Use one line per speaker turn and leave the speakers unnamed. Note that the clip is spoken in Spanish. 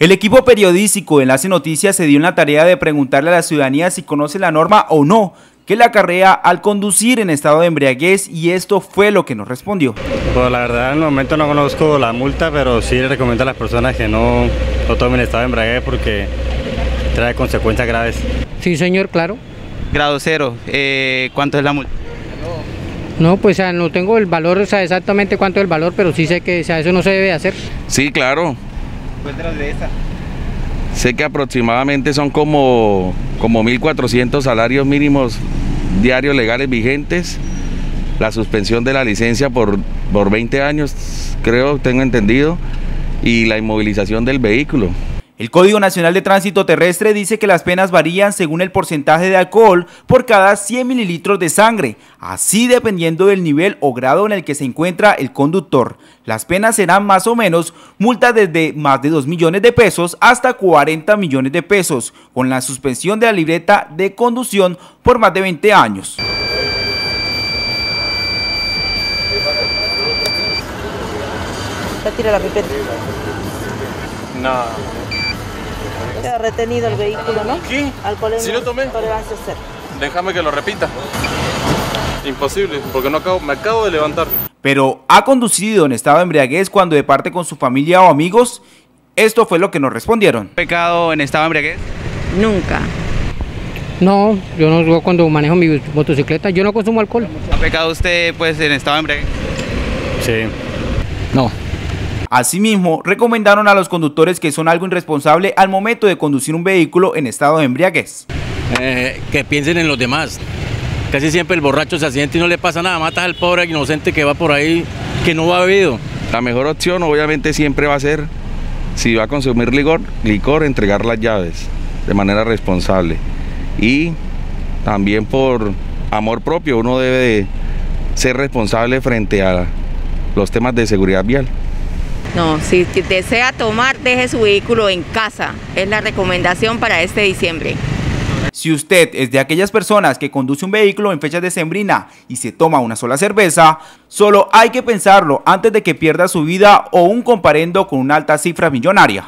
El equipo periodístico de Enlace Noticias se dio en la tarea de preguntarle a la ciudadanía si conoce la norma o no que la acarrea al conducir en estado de embriaguez y esto fue lo que nos respondió.
Pues la verdad en el momento no conozco la multa, pero sí le recomiendo a las personas que no, no tomen estado de embriaguez porque trae consecuencias graves.
Sí señor, claro.
Grado cero, eh, ¿cuánto es la multa?
No, pues no tengo el valor, o sea, exactamente cuánto es el valor, pero sí sé que sea, eso no se debe hacer.
Sí, claro,
De.
Sé que aproximadamente son como, como 1.400 salarios mínimos diarios legales vigentes, la suspensión de la licencia por, por 20 años, creo, tengo entendido, y la inmovilización del vehículo.
El Código Nacional de Tránsito Terrestre dice que las penas varían según el porcentaje de alcohol por cada 100 mililitros de sangre, así dependiendo del nivel o grado en el que se encuentra el conductor. Las penas serán más o menos multas desde más de 2 millones de pesos hasta 40 millones de pesos, con la suspensión de la libreta de conducción por más de 20 años.
Retira la pipeta.
No.
Queda retenido el vehículo, ¿no?
¿Qué?
Alcoholemia,
¿Sí lo tomé?
Tolerancia cero.
Déjame que lo repita. Imposible, porque no acabo, me acabo de levantar.
Pero ¿ha conducido en estado de embriaguez cuando departe con su familia o amigos? Esto fue lo que nos respondieron.
¿Pecado en estado de embriaguez?
Nunca.
No, yo no yo cuando manejo mi motocicleta, yo no consumo alcohol.
¿Ha pecado usted pues en estado de embriaguez?
Sí.
No.
Asimismo, recomendaron a los conductores que son algo irresponsable al momento de conducir un vehículo en estado de embriaguez.
Eh, que piensen en los demás. Casi siempre el borracho se asiente y no le pasa nada, matas al pobre inocente que va por ahí, que no va bebido.
La mejor opción obviamente siempre va a ser, si va a consumir licor, licor entregar las llaves de manera responsable. Y también por amor propio uno debe de ser responsable frente a los temas de seguridad vial.
No, si desea tomar, deje su vehículo en casa. Es la recomendación para este diciembre.
Si usted es de aquellas personas que conduce un vehículo en fechas de sembrina y se toma una sola cerveza, solo hay que pensarlo antes de que pierda su vida o un comparendo con una alta cifra millonaria.